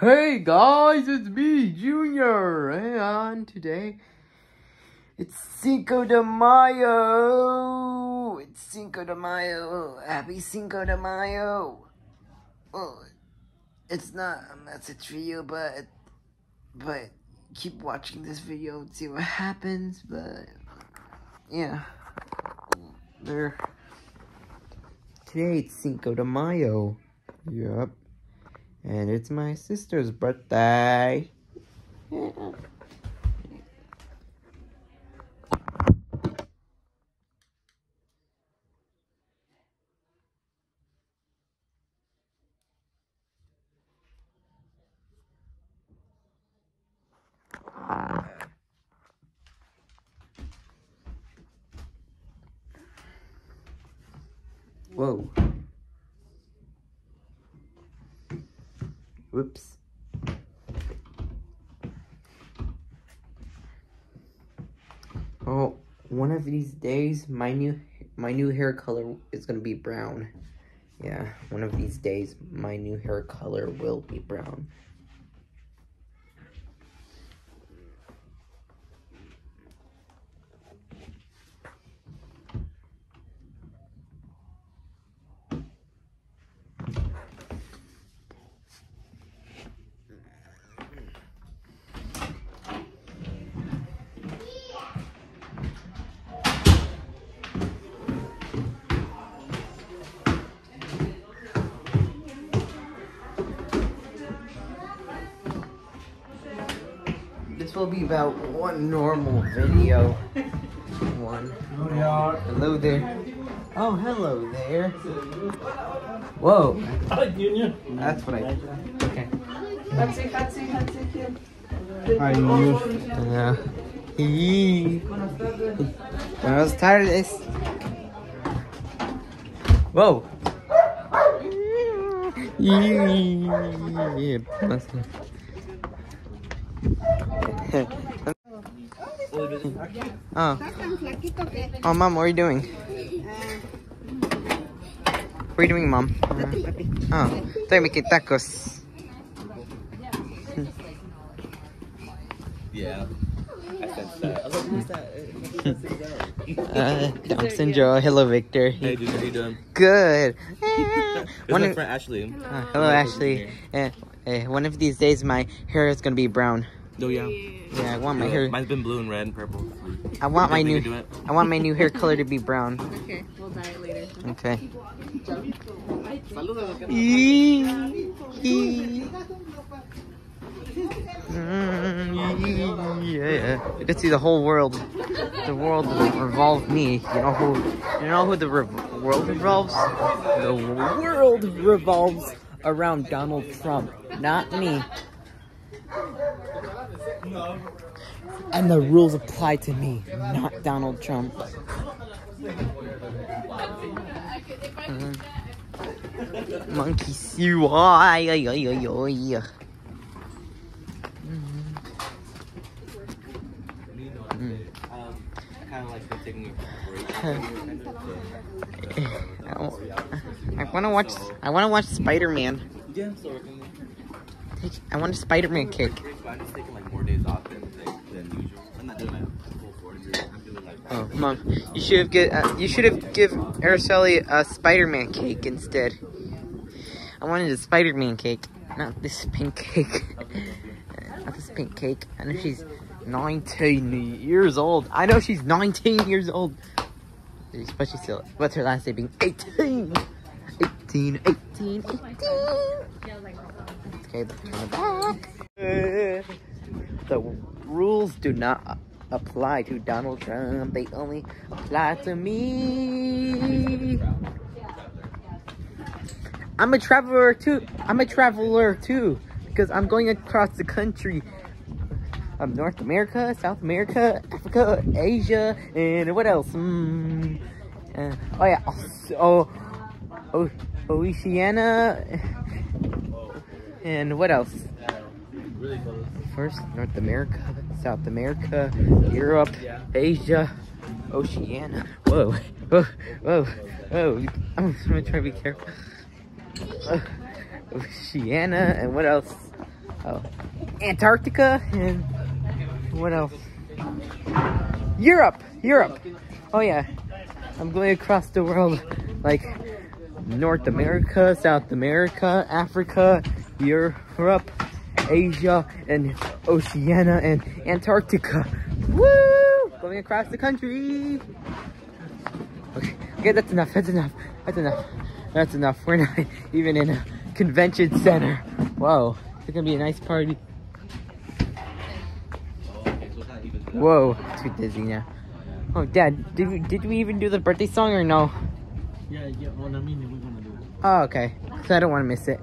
Hey guys, it's me, Junior, and today it's Cinco de Mayo. It's Cinco de Mayo. Happy Cinco de Mayo. Well, it's not a message for you, but but keep watching this video and see what happens. But yeah, there. Today it's Cinco de Mayo. Yup. And it's my sister's birthday. Yeah. Whoa. Whoops. Oh, one of these my new my new hair color is gonna be brown. Yeah, one of these days, my new hair color will be brown. Be about one normal video. One. Hello there. Oh, hello there. Whoa. That's what I. Okay. Hi. Yeah. Eee. Buenas tardes. Whoa. Eee. Oh. Oh, mom, what are you doing? What are you doing, mom? Oh, estoy making tacos. Yeah. I sensed that. I was like, who's that? Uh, Thompson Joe. Hello, Victor. Hey, dude, how you doing? Good. It's One my friend Ashley. Uh, hello, Ashley. Uh, uh, one of these days, my hair is gonna be brown. No, yeah. Yeah, I want my hair. Mine's been blue and red and purple. I want my new. can do it? I want my new hair color to be brown. Okay, we'll dye it later. Okay. Mm, Yeah, you can see the whole world. The world will revolve me. You know who? You know who the re- world revolves? The world revolves around Donald Trump, not me. And the rules apply to me, not Donald Trump. Mhm. Monkey see why. Taking I want to watch. I want to watch Spider Man. Yeah, I'm still working. I want a Spider Man cake. I'm just taking like more days off than, like, than usual. I'm not doing like full 40. I'm doing like. Oh, mom, you should have get. Uh, you should have give Araceli a Spider Man cake instead. I wanted a Spider Man cake, not this pink cake. not this pink cake. I know she's 19 years old. I know she's 19 years old. But she's still. What's her last name being 18? 18, 18, 18. Okay, back. The rules do not apply to Donald Trump. They only apply to me. I'm a traveler too. I'm a traveler too because I'm going across the country of North America, South America, Africa, Asia, and what else? Mm, uh, oh yeah, oh, oh, Oceania, and what else? First, North America, South America, Europe, Asia, Oceania. Whoa, whoa, whoa, whoa. I'm gonna try to be careful. Uh, Oceania, and what else? Oh, Antarctica and what else? Europe, Europe. Oh yeah, I'm going across the world, like North America, South America, Africa, Europe, Asia, and Oceania and Antarctica. Woo! Going across the country. Okay, okay, that's enough. That's enough. That's enough. That's enough. We're not even in a convention center. Whoa, it's gonna be a nice party. Whoa, too dizzy now. Oh, Dad, did we did we even do the birthday song or no? Yeah, yeah, well, I mean, we're gonna do it. Oh, okay. Cause I don't want to miss it.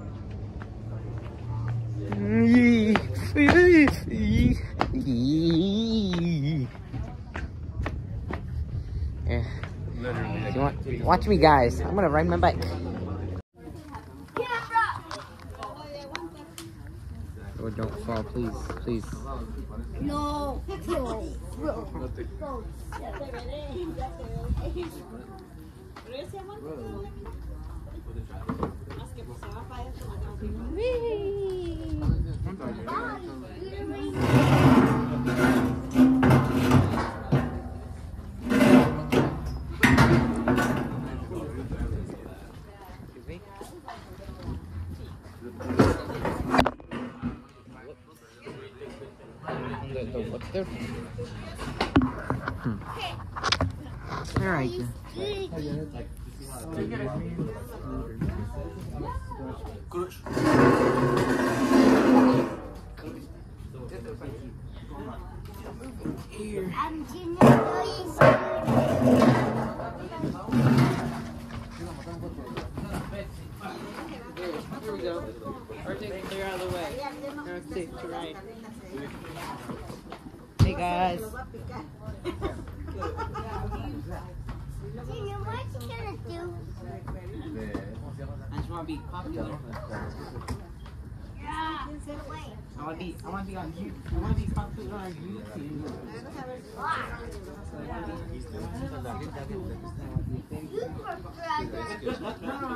Yeah. Want, watch me, guys. I'm gonna ride my bike. Oh, don't fall, please, please. No. No. Bro. Hmm. All right. then. I'm Gina Louise. Here we go. Everything clear out of the way. Now it's safe to ride. Hey guys. Gina, what you gonna do? I just want to be popular. Yeah. I want to be. I want to be on YouTube. I want to be popular on YouTube. You were brother. No, no, I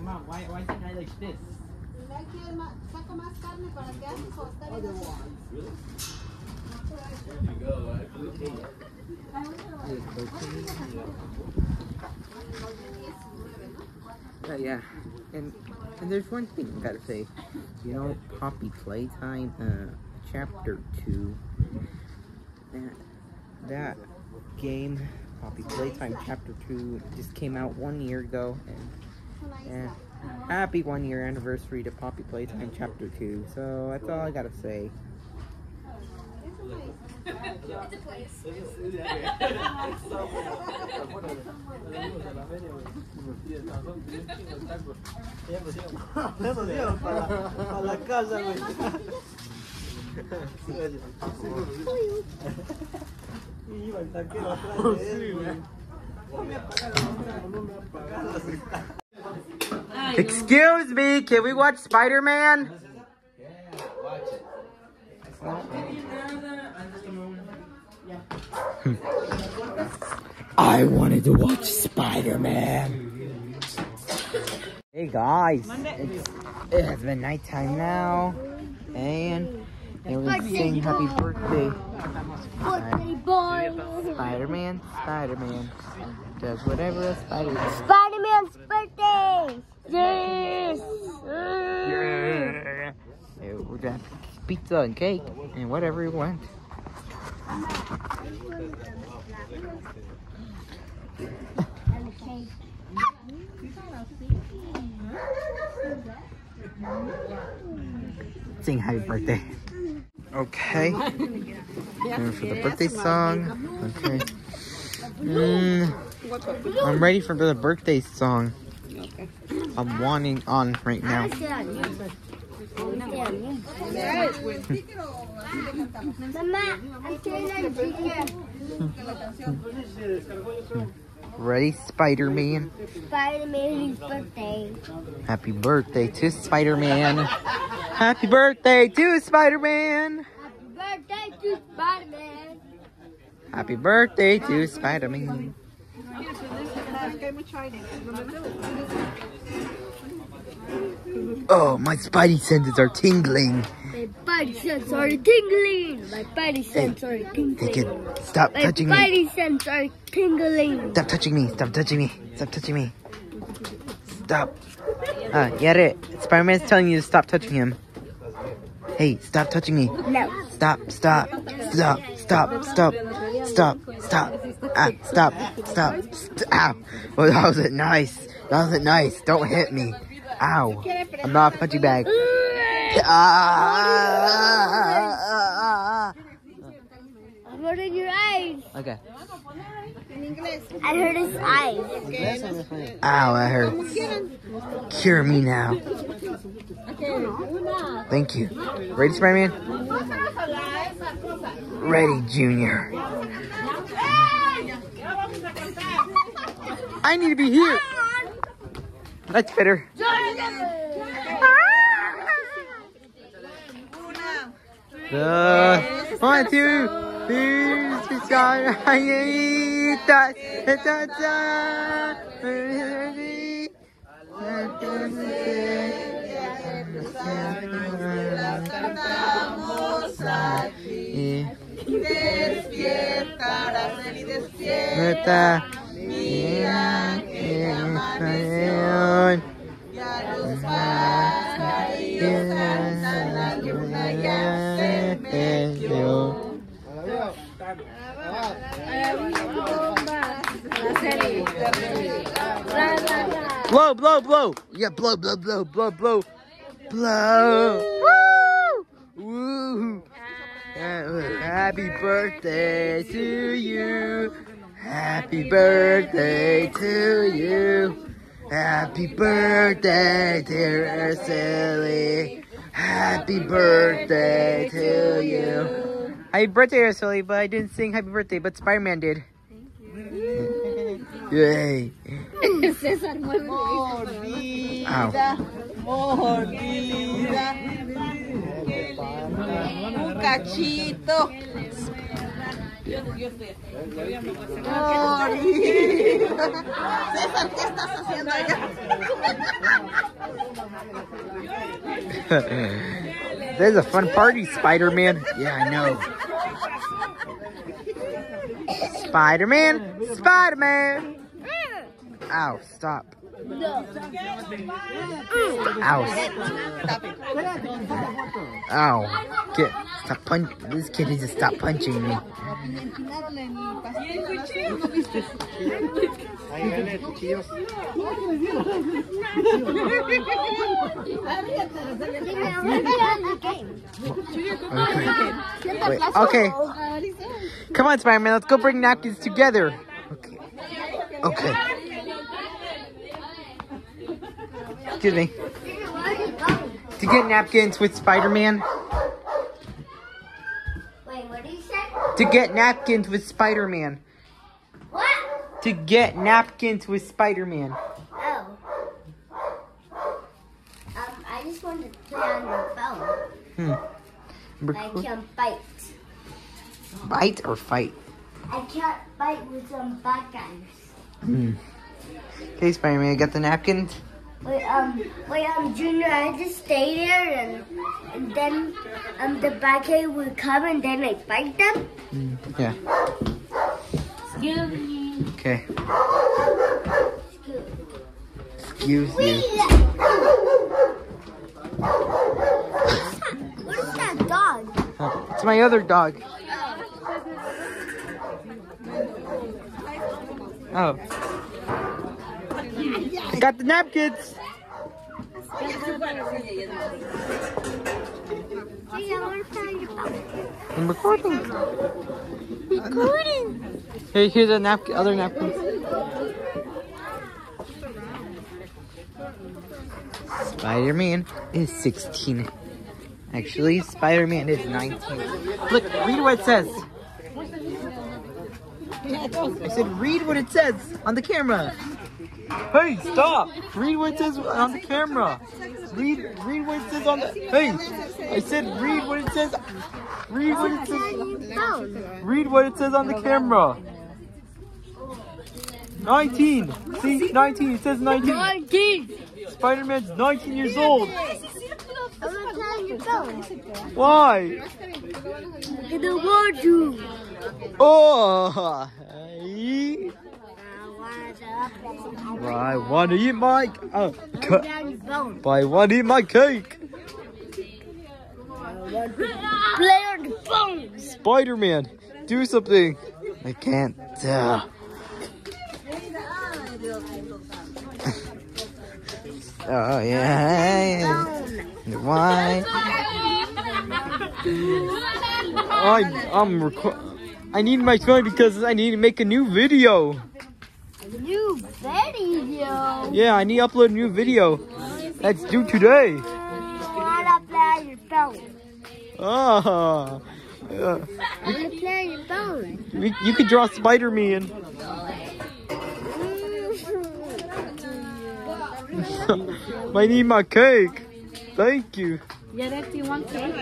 Mom, why, why the guy like this? Saca más carne para que hagas costar Uh, yeah, and and there's one thing I gotta say. You know, Poppy Playtime, uh, Chapter Two. That that game, Poppy Playtime Chapter Two, just came out one year ago, and yeah, happy one year anniversary to Poppy Playtime Chapter Two. So that's all I gotta say. A la Excuse me, can we watch Spider Man? I wanted to watch Spider Man. Hey guys, it's, it has been nighttime now, and and we're sing happy birthday. Birthday boy. Spider Man, Spider Man does whatever a spider does. Spider-Man's birthday. Yes. Yeah. We're gonna have pizza and cake and whatever you want. Sing happy birthday. Okay. And for the birthday song. Okay. Mm, I'm ready for the birthday song. I'm wanting on right now. I stay on you. Stay on you. Mama, I'm staying on you. Ready, Spider-Man? Spider-Man's birthday. Happy birthday to Spider-Man. Happy birthday to Spider-Man. Happy birthday to Spider-Man. Happy birthday to Spider-Man. Oh, my spidey senses are tingling. My body sense are tingling. My body sense are tingling. Take it. Stop My touching me. My body sense are tingling. Stop touching me. Stop touching me. Stop touching me. Stop. Ah, get it. Spider-Man's telling you to stop touching him. Hey, stop touching me. No. Stop, stop, stop, stop, stop, stop, stop, ah, stop, stop, st- ow. Well, that wasn't nice. That wasn't nice. Don't hit me. Ow. I'm not a punching bag. Ah. I'm your eyes. Okay. I heard his eyes. Ow, I hurts. Cure me now. Thank you. Ready, Spider-Man? Ready, Junior. I need to be here. That's better. Uh, one, two, three, mira Israel. Blow, blow, blow. Yeah, blow, blow, blow, blow, blow. Blow. Woo! Woo! Happy birthday to you. Happy birthday to you. Happy birthday, dear Silly. Happy birthday to you. Happy birthday, Silly, but I didn't sing happy birthday, but Spider-Man did. Yay. Ow. Mordida. Un cachito. César, ¿qué estás haciendo allá? This is a fun party, Spider-Man. Yeah, I know. Spider-Man, Spider-Man. Ow, stop. Ow. Ow. Get, stop punch. This kid needs to stop punching me. Wait, okay. Come on, Spider-Man. Let's go bring napkins together. Okay. Okay. Excuse me. To get napkins with Spider-Man. Wait, what did you say? To get napkins with Spider-Man. What? To get napkins with Spider-Man. Oh. Um, I just wanted to play on your phone. Hmm. I can't bite. Bite or fight? I can't bite with some bad guys. Hmm. Okay, Spider-Man, got the napkins? Wait, um, wait, um, Junior, I just stay there and, and then, um, the bad guy will come and then I bite them. Hmm. Yeah. Excuse me. Okay. Excuse me. What is that dog? Oh, It's my other dog. Oh. I got the napkins. I want to tell you about I'm recording. Recording. Here, here's a napkin, other napkins. Spider Man is 16. Actually, Spider Man is 19. Look, read what it says. I said, read what it says on the camera. Hey, stop! Read what it says on the camera. Read, read what it says on the. Hey, I said, read what it says. Read what it says. Read what it says on the camera. 19. See, 19. It says 19. 19. Spider-Man's 19 years old. I'm gonna tell you phone. Why? In the wardrobe. Oh, I want to eat my uh. I want to eat my cake. Play on the phone. Spider-Man, do something. I can't. Uh. oh yeah. Why? I I'm I need my phone because I need to make a new video. New video. Yeah, I need to upload a new video. That's due today. Wanna play on your phone? Ah. Yeah. Wanna play on your phone? We- You could draw Spider-Man. I need my cake. Thank you. Jared, do you want cake?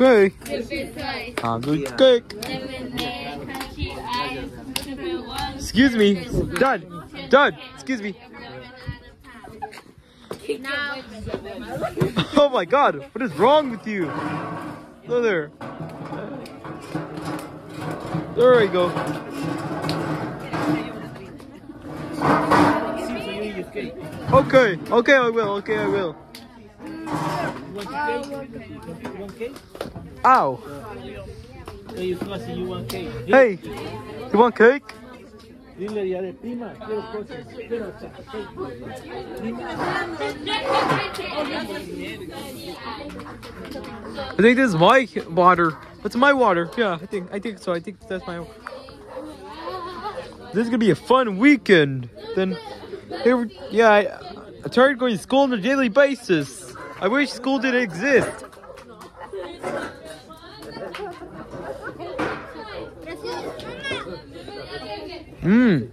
Okay. I'm the cake. Excuse me. Dad. Dad. Excuse me. Oh my god. What is wrong with you? Go there. There we go. Okay. Okay, I will. Okay, I will. Ow. Hey, you you want cake. Hey. You want cake? Dile, Jared, prima, quiero cosas. Quiero. I think this is my water. That's my water. Yeah, I think I think so. I think that's my. This is gonna be a fun weekend. Then, here, yeah, I, I started going to school on a daily basis. I wish school didn't exist. Mmm.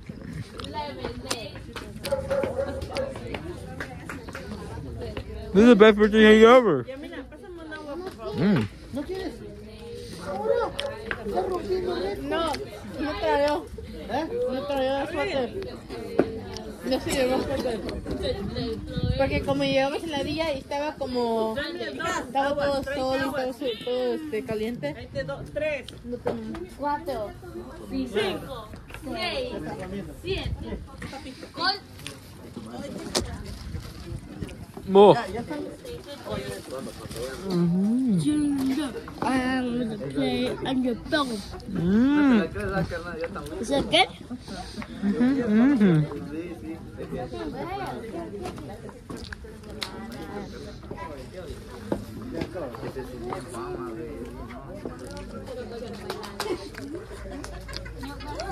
This is the best birthday cake ever. Mmm. No, no traigo. ¿eh? No traigo suéter. Porque como llegamos en la villa y estaba como... Estaba todo sol, estaba todo este, caliente. Tres. Cuatro. Cinco. Seis. Siete. Tenemos. Cuatro. I'm play on your phone. Mmm. Is that good? Mm-hmm.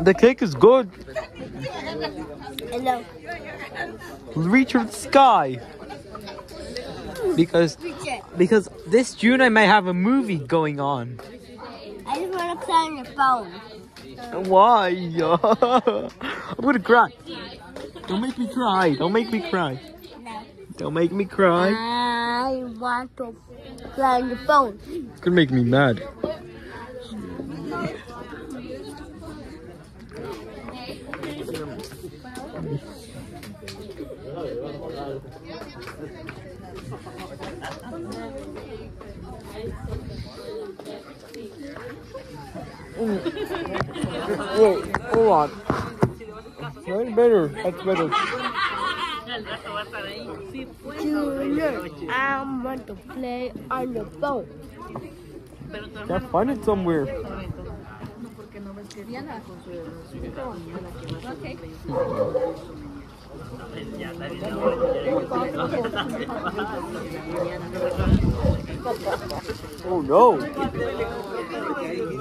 The cake is good. Hello. Reach for the sky. Because because this June I might have a movie going on. I just want to play on your phone. Why? I'm gonna cry. Don't make me cry. Don't make me cry. No. Don't make me cry. I want to play on your phone. It's gonna make me mad. Whoa, hold on. That's better. That's better. Junior, I want to play on the phone. Gotta find it somewhere. Oh no!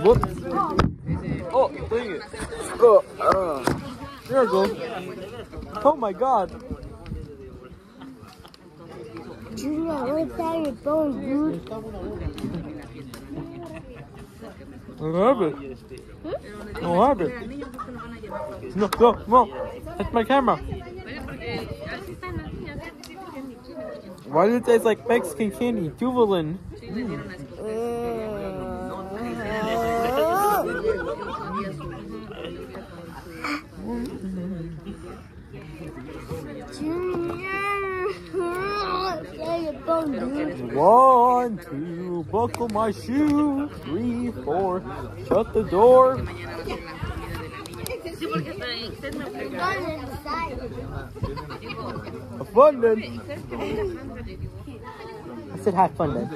Whoops! Oh, dang it! Oh, uh, there I go. Oh my god. Junior, what's that your phone, dude? I love it. It. No, no, no. That's my camera. Why does it taste like Mexican candy? Duvalin. Junior, what's that your phone, dude? One, two, buckle my shoe. Three, four, shut the door. Fun then. I said have fun then.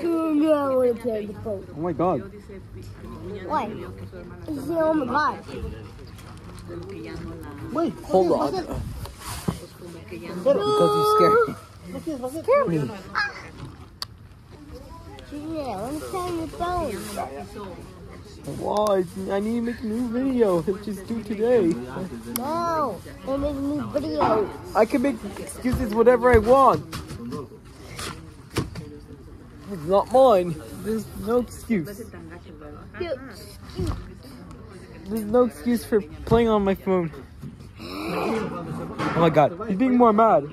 Junior, I want to play the phone. Oh my god. Why? He said, oh my god. Wait, hold on. Because you scared me. Scare me. Junior, let me play your phone. Why? I need to make a new video. Just do today. No, I make a new video. I can make excuses whatever I want. It's not mine. There's no excuse. There's no excuse for playing on my phone. Oh my god, he's being more mad.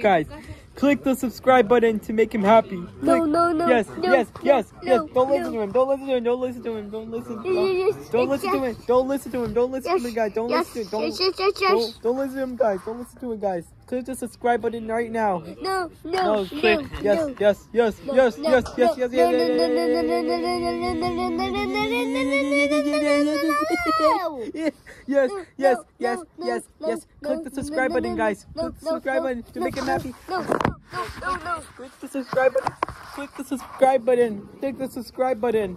Guys, click the subscribe button to make him happy. No, Click- no, no. Yes, no, yes, no, yes, yes. no, Don't listen no. to him. Don't listen to him. Don't listen to him. Don't listen. Don't, Yes, don't yes, listen to him. Don't listen to him. Don't listen to me, guys. Don't yes, listen. Don't. yes, yes, yes, yes. Don't, don't listen to him, guys. Don't listen to him, guys. Click the subscribe button right now. No, no, No, no, click. no, Yes, no. yes, yes, No, yes, no, yes, no, yes, yes, yes, no, yes, no, yes, no, no, no, no, no, no, no, no, no, no, no. yes, yes, No, yes, no, yes, no, yes, no, yes. no, Click the no, subscribe no, button, no, guys. no, Click the no, subscribe no, button to no, make him no, happy. No, no, no, no. Click the subscribe button. Click the subscribe button. Click the subscribe button.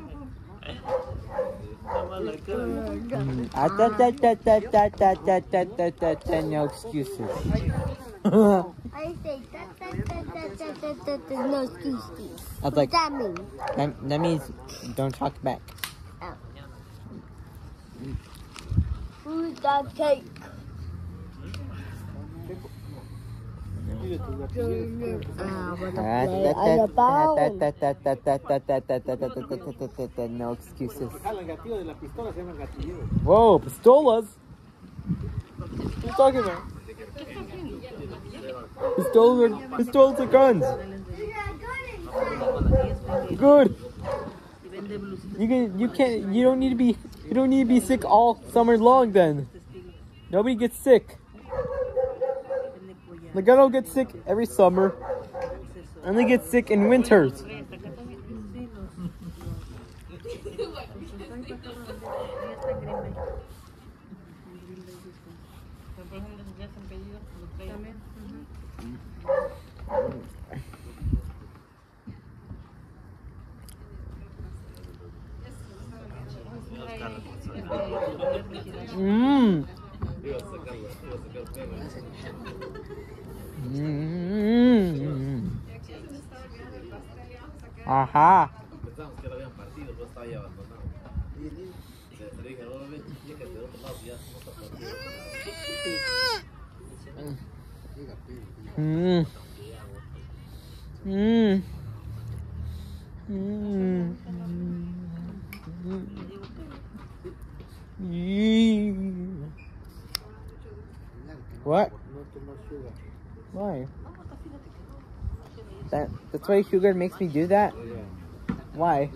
I say that, that, that, that, that, that, that, that, no excuses. I was like, that mean? that, that means don't talk back. Who's that cake? No excuses. Whoa, pistolas? What are you talking about? Pistols are, pistols are guns. Good. You can, you can't, you don't need to be, you don't need to be sick all summer long then. Nobody gets sick. The girl gets sick every summer, and they get sick in winters. Ajá. Pensamos que lo habían partido, pero estaba ahí abandonado. Le dije, no, ve, llega de otro lado, ya no está partido. Mmm. Mmm. Mmm. Mmm. What? Why? That that's why sugar makes me do that? Why?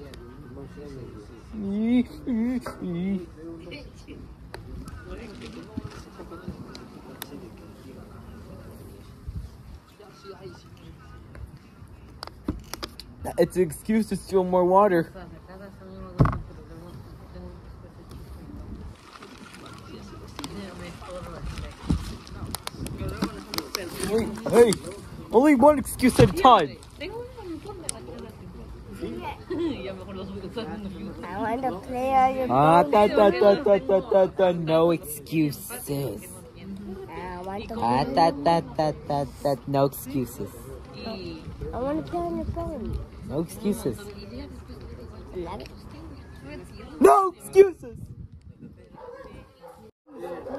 It's an excuse to steal more water. Hey, only one excuse at a time. I want to play on your Ah, phone. da, da, da, da, da, da, da, no excuses. I want to Ah, da, da, da, da, da, no excuses. I want to play on your phone. No excuses. No excuses.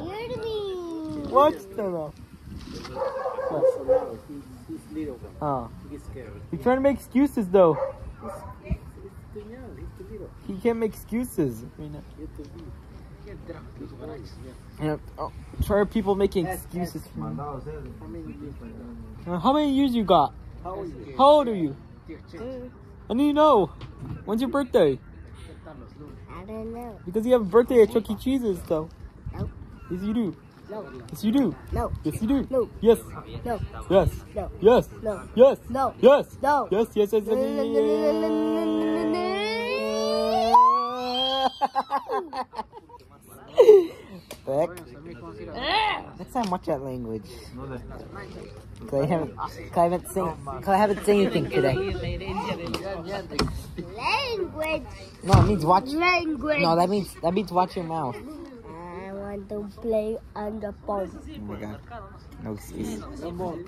Weird me. Watch them off. So now he's, he's little one. Oh, he's trying to make excuses though. He's too young. He's too little. He can't make excuses. I mean, He's yeah, oh, try people making excuses for me. How many years? Uh, How many years you got? How old are you? How old are you? I need to know. When's your birthday? I don't know. Because you have a birthday at Chuck E. Cheese's though. Nope. Yes, you do. No. Yes, you do. No. Yes, you do. No. Yes. No. Yes. No. Yes. No. Yes. No. Yes. No. Yes. Yes. Yes. Heck. Let's not watch that language. 'Cause I haven't, 'cause I haven't seen, 'cause I haven't seen anything today. Language. No, it means watch. Language. No, that means that means watch your mouth. I want to play on the phone. Oh my god. No excuse. No more.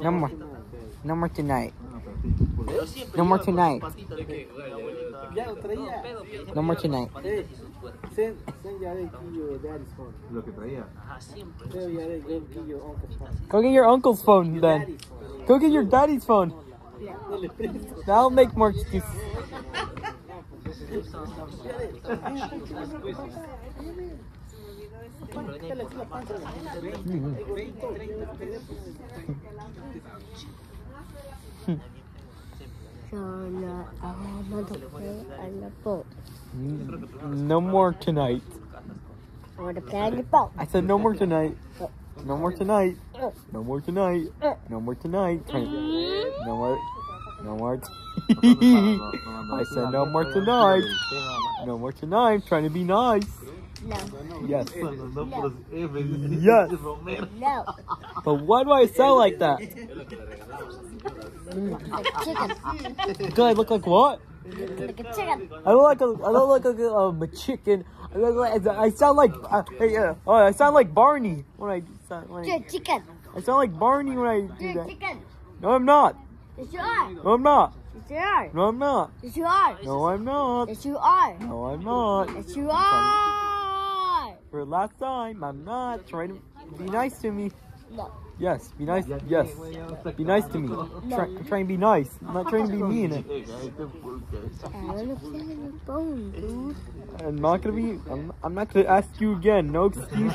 No more. No more tonight. No more tonight. Ya lo traía. No more tonight. Hey, send, send Jared to your daddy's phone. Lo que traía. Tell Jared go to your uncle's phone. Go get your uncle's phone then. Go get your daddy's phone. No le prestes. That'll make more excuses. No more tonight. I want to play on phone. I said no more tonight. No more tonight. No more tonight. No more tonight. No more. No more. I said no more tonight. No more tonight. Trying to be nice. No. Yes. No. Yes. No. But why do I sound like that? Like chicken. Do I look like what? Like a chicken. I don't like a. I don't like a, um, a chicken. I, look like, I sound like. Uh, hey, uh, oh, I sound like Barney when I. sound- When I, chicken. I sound like Barney when I do You're a that. chicken. No, I'm not. Yes, you are. No, I'm not. Yes, you are. No, I'm not. Yes, you are. No, I'm not. Yes, you are. No, I'm not. Yes, you are. For the last time, I'm not. Try to be nice to me. No. Yes, be nice. Yes, be nice to me. Try, try and be nice. I'm not trying to be mean. I want to play on the phone, dude. I'm not gonna be. I'm, I'm not gonna ask you again. No excuses.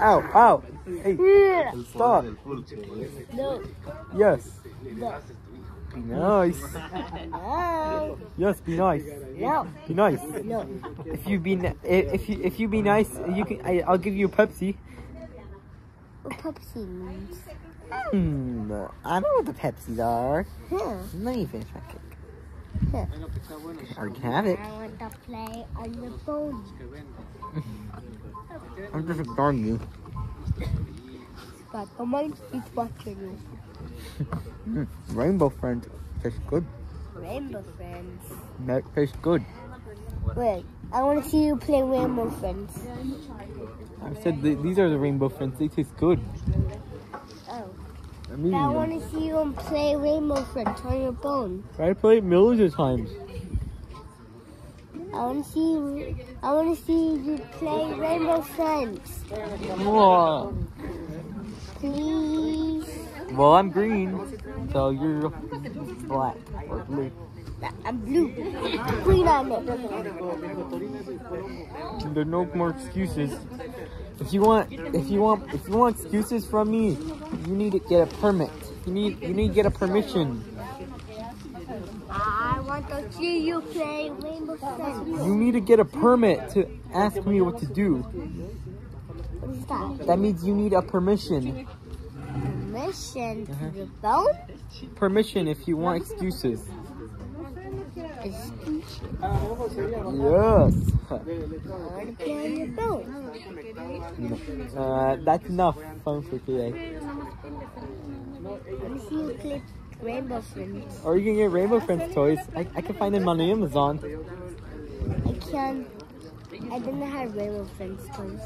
Ow! Ow! Hey! Stop! No. Yes. No. Be nice. Yes, be nice. Yeah. Be nice. If you be ni- if you if you be nice, you can. I, I'll give you a Pepsi. What Pepsi means? Hmm. I don't know what the Pepsis are. Yeah. Let me finish my cake. Yeah. Or can have it. I want to play on the phone. I'm just ignoring you. But the mind is watching you. Mm, Rainbow friend tastes good. Rainbow Friends. That tastes good. Wait, I want to see you play Rainbow Friends. I said th- these are the rainbow friends. They taste good. Oh. I'm eating I want to see you play Rainbow Friends on your phone. Try to play it millions of times. I want to see you. I want to see you play Rainbow Friends. Aw. Please. Well, I'm green, so you're black or blue. I'm blue. Green on it. There's no more excuses. If you want, if you want, if you want excuses from me, you need to get a permit. You need, you need to get a permission. I want to see you play Rainbow Friends. You need to get a permit to ask me what to do. What is that? That means you need a permission. Permission Uh-huh. to the phone? Permission if you want excuses. Excuse ¿cómo sería? Yes. De- de todo. me to play on your phone. Uh, that's enough fun for today. Let you clip Rainbow Friends. Or you can get Rainbow Friends toys. I, I can find them on Amazon. I can. I didn't have Rainbow Friends toys.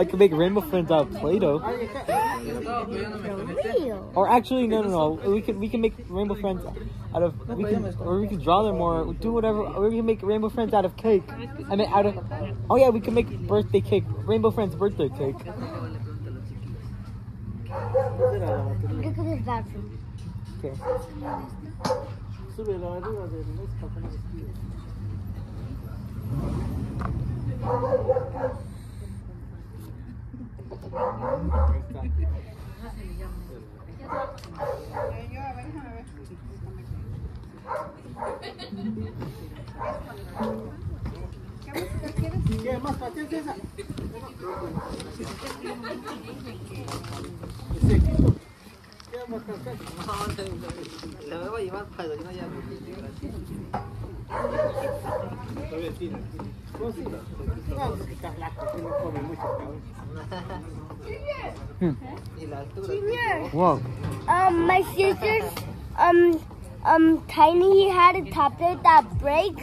I can make Rainbow Friends out of Play-Doh. Or actually, no, no, no. We can we can make Rainbow Friends out of we can or we can draw them or do whatever. Or we can make Rainbow Friends out of cake. I mean, out of oh yeah, we can make birthday cake. Rainbow Friends birthday cake. Bathroom. Okay. Del mes para poner vestido. Ahí está. ¿Qué más paciencia esa? Sequito. ¿Qué más paciencia? La voy a llevar para que no haya. Todavía tiene. ¿Cómo sí? No, pues que está flaco, que no come mucho, cabrón. Y la altura. Junior. Whoa. Um, my sister's um um tiny. He had a tablet that break.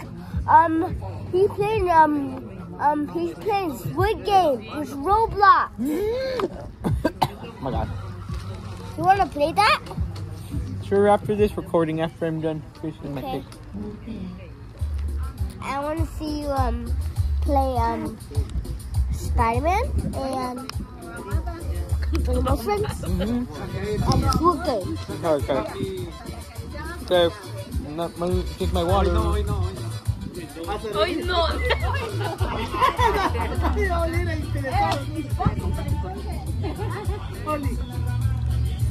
Um, he played um um he's playing Squid Game with Roblox. oh my god. You wanna play that? Sure. After this recording, after I'm done finishing my Okay. I wanna see you um play um Spider-Man and Rainbow Friends Mm-hmm. and Squid Game. Okay. Okay. Not my, take my water. Hoy no, hoy no. Hoy no.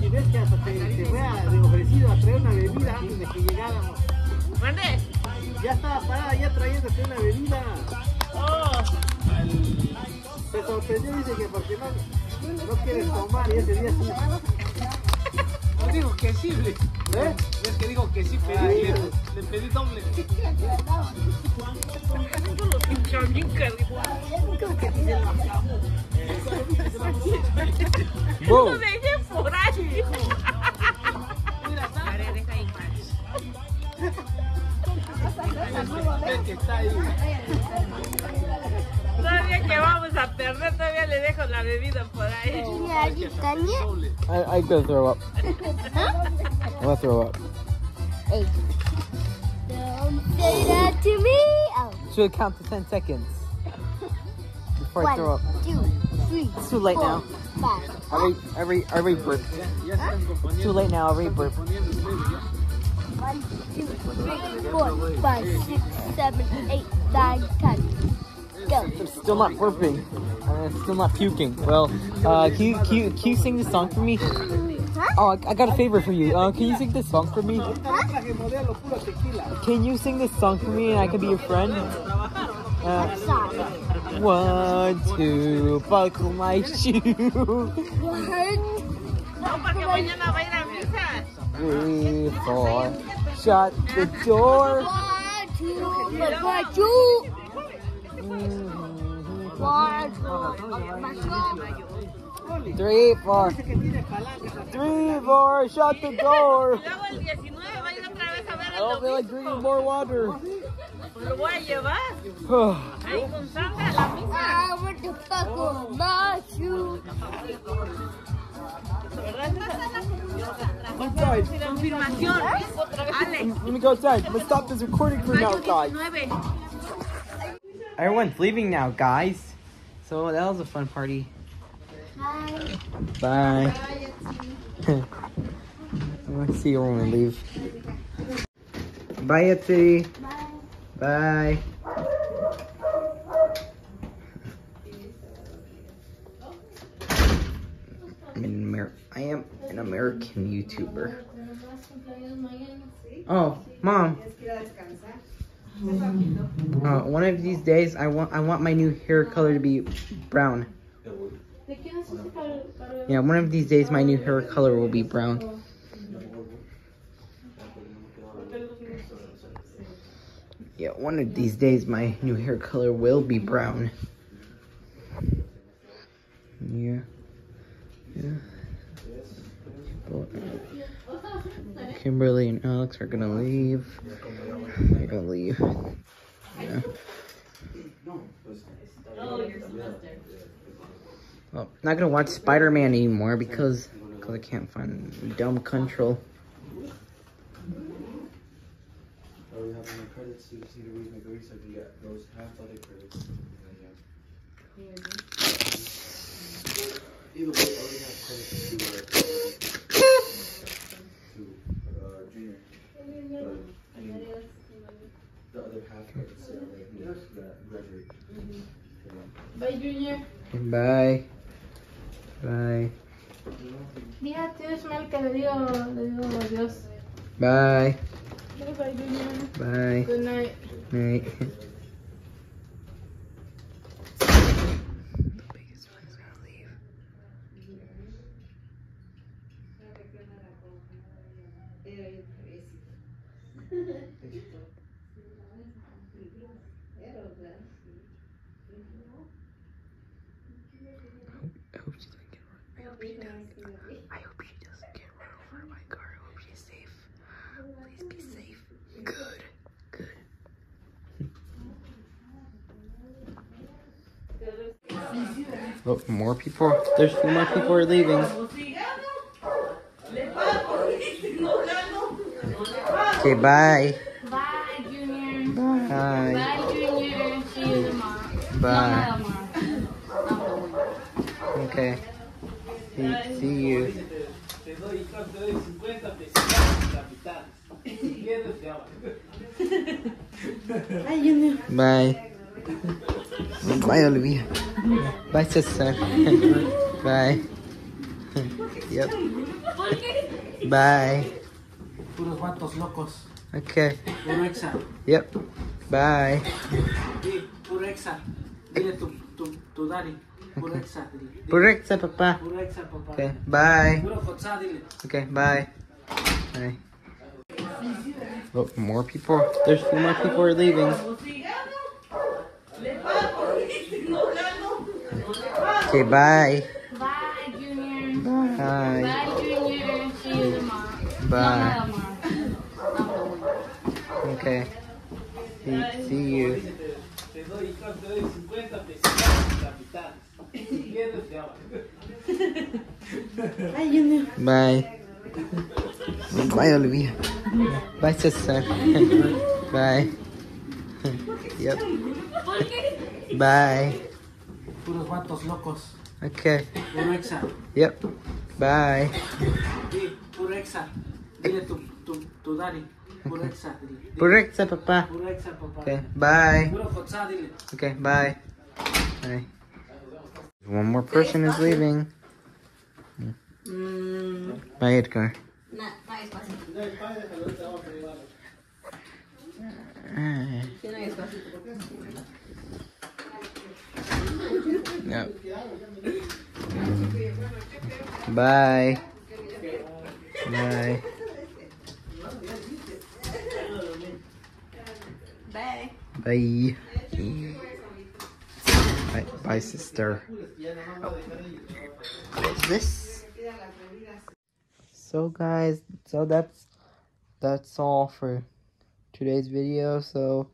Y ves que hasta te, te fue ofrecido a traer una bebida antes de que llegáramos. ¿Mande? Ya estaba parada ya trayéndote una bebida. Oh. Se sorprendió dice que porque no, no quieres tomar y ese día sí. No digo que sí, le- ¿Eh? es que digo que sí, pedí, le, le pedí doble. Whoa. Lo dejé por ahí. Que está ahí. Todavía que vamos a perder, todavía le dejo la bebida por ahí. Junior, are you? I, I gotta throw up. I'm gonna throw up. Hey. Don't say that to me. Oh. Should count to 10 seconds. Before I throw up. One, two, three, It's too late four, now. five. I re, I re, I re burp. Ya It's too late now. I re burp. Poniendo ustedes ya. One, two, three, four, five, six, seven, eight, nine, ten. Go. I'm still not burping. I'm still not puking. Well, uh, can you, can you, can you sing this song for me? Huh? Oh, I, I got a favor for you. Uh, can you sing this song for me? Ahorita no traje modelo puro tequila. Can you sing this song for me and I can be your friend? Uh, Sorry. one, two, buckle my shoe. One, No, porque mañana va a ir a misa. Three, four, shut the door. Three, four, Dice que tiene palanca. three, four, shut the door. Luego el 19 va a ir otra vez a ver I don't feel like drinking more water. Lo voy a llevar. Ahí con Sandra la misa. I want to buckle my shoe. Let me go outside. Let's stop this recording for now, guys. Everyone's leaving now, guys. So that was a fun party. Hi. Bye. Let's see you when we leave. Bye, Etsy. Bye. Bye. I'm an Amer- I am an American YouTuber. Oh, mom. Uh, one of these days, I want I want my new hair color to be brown. ¿De quién es ese cabello? cabello? Yeah, one of these days my new hair color will be brown. Yeah, one of these days my new hair color will be brown. Yeah. Yeah. Kimberly and Alex are gonna leave. They're gonna leave. Yeah. Well, not gonna watch Spider-Man anymore because because I can't find dumb control. Either way, I already have credits to, uh, junior. But, I mean, the other half credits, yeah, like, you know, that graduate. Uh, mm-hmm. Bye, Junior. Bye. Bye. Dile a tío Ismael que le digo, le digo adiós. Bye. Bye, bye, Junior. Bye. Good night. Night. the biggest one's gonna leave. I hope she doesn't get run. I hope she doesn't. I hope she doesn't get run over by a car. I hope she's safe. Please be safe. Good. Good. Oh, more people. There's two more people are leaving. Okay, bye. Bye, Junior. Bye. Bye, Junior. See you tomorrow. Bye. Okay. See, see you. Te doy, te doy 50 pesitos, capitán. Si quieres, ya va. Bye, Junior. Bye. Bye, Olivia. Bye, sister. Bye. yep. Bye. Puros vatos locos. Okay. Puro exa. Yep. Bye. Sí, puro exa. Dile tu, tu, tu daddy. Puro Okay. exa. Dile. Correcta, papá. Puro exa, papá. Okay. Bye. Puro Jotza, dile. Okay. Bye. Bye. Oh, more people. There's two more people are leaving. Okay. Bye. Bye, Junior. Bye. Bye, Junior. See you tomorrow. Bye. Tomorrow. Okay. See, see you. Te doy, te doy 50 pesitos, capitán. Si quieres, ya va. Bye, Junior. Bye. Bye, Olivia. Bye, sister. Bye. yep. Bye. Puros vatos locos. Okay. Puro exa. Yep. Bye. Sí, puro exa. Dile tu, tu, tu daddy. Puro exa. Dile. Correcta, papá. Puro exa, papá. Okay. Bye. Puro Jotza, dile. Okay. Bye. Bye. One more person is leaving. Bye, Edgar. No. Bye. Bye. Bye. Bye. Bye, bye Bye, sister. Oh. What's this? So guys, so that's that's all for today's video. So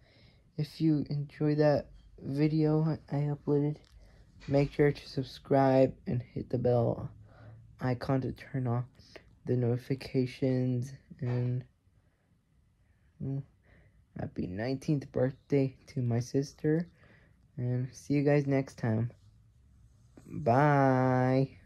if you enjoyed that video I uploaded, make sure to subscribe and hit the bell icon to turn on the notifications. And happy 19th birthday to my sister. And see you guys next time. Bye